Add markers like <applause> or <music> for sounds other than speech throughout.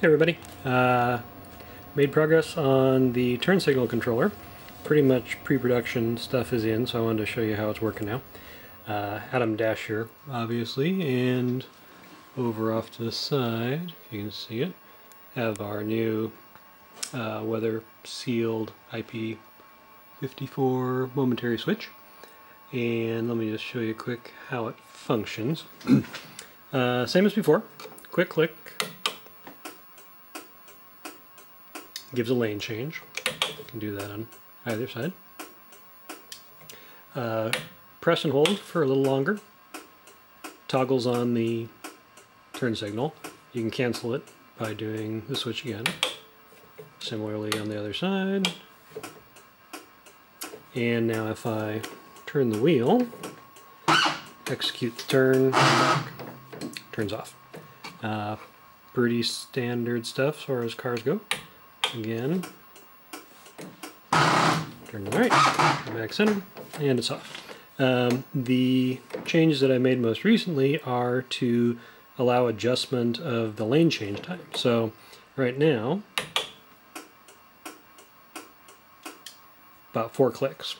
Hey everybody, uh, made progress on the turn signal controller. Pretty much pre-production stuff is in, so I wanted to show you how it's working now. Uh, Atom Dash here, obviously, and over off to the side, if you can see it, have our new uh, weather sealed IP54 momentary switch. And let me just show you quick how it functions. <clears throat> uh, same as before, quick click, gives a lane change. You can do that on either side. Uh, press and hold for a little longer. Toggles on the turn signal. You can cancel it by doing the switch again. Similarly on the other side. And now if I turn the wheel, execute the turn, turns off. Uh, pretty standard stuff as far as cars go. Again, turn the right, back center, and it's off. Um, the changes that I made most recently are to allow adjustment of the lane change time. So right now, about four clicks.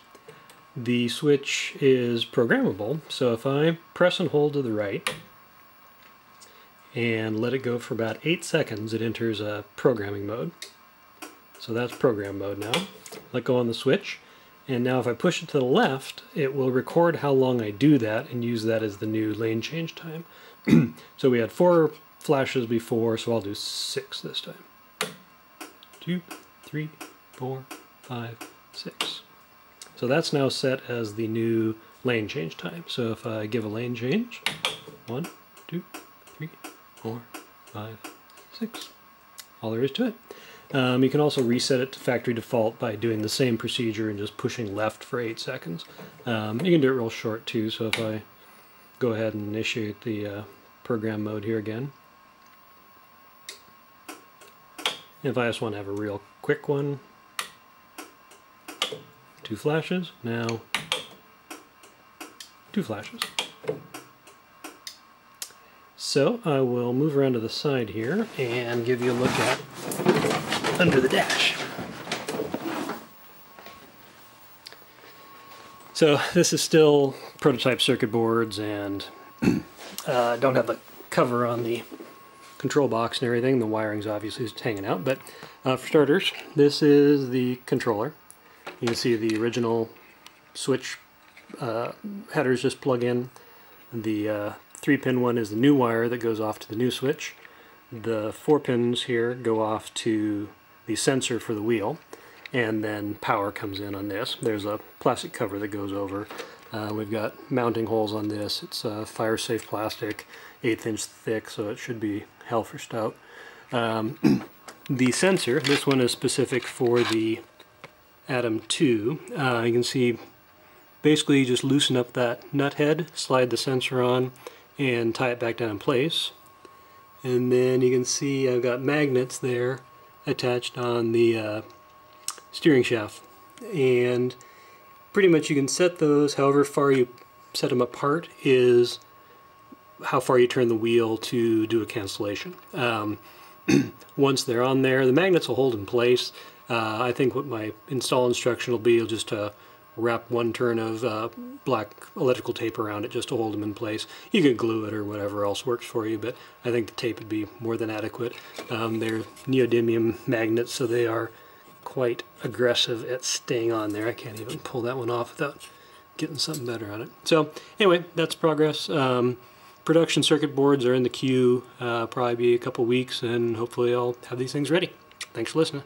The switch is programmable, so if I press and hold to the right and let it go for about eight seconds, it enters a programming mode. So that's program mode now. Let go on the switch. And now if I push it to the left, it will record how long I do that and use that as the new lane change time. <clears throat> so we had four flashes before, so I'll do six this time. Two, three, four, five, six. So that's now set as the new lane change time. So if I give a lane change, one, two, three, four, five, six. All there is to it. Um, you can also reset it to factory default by doing the same procedure and just pushing left for 8 seconds. Um, you can do it real short too, so if I go ahead and initiate the uh, program mode here again. If I just want to have a real quick one, two flashes, now two flashes. So I will move around to the side here and give you a look at under the dash. So this is still prototype circuit boards and uh, don't have the cover on the control box and everything. The wiring's obviously just hanging out, but uh, for starters, this is the controller. You can see the original switch uh, headers just plug in. The uh, three pin one is the new wire that goes off to the new switch. The four pins here go off to the sensor for the wheel and then power comes in on this. There's a plastic cover that goes over. Uh, we've got mounting holes on this. It's uh, fire safe plastic, eighth inch thick, so it should be hell for stout. Um, <clears throat> the sensor, this one is specific for the Atom 2. Uh, you can see basically just loosen up that nut head, slide the sensor on, and tie it back down in place. And then you can see I've got magnets there attached on the uh, steering shaft and pretty much you can set those however far you set them apart is how far you turn the wheel to do a cancellation. Um, <clears throat> once they're on there, the magnets will hold in place. Uh, I think what my install instruction will be will just uh, wrap one turn of uh, black electrical tape around it just to hold them in place. You could glue it or whatever else works for you, but I think the tape would be more than adequate. Um, they're neodymium magnets, so they are quite aggressive at staying on there. I can't even pull that one off without getting something better on it. So anyway, that's progress. Um, production circuit boards are in the queue, uh, probably be a couple weeks, and hopefully I'll have these things ready. Thanks for listening.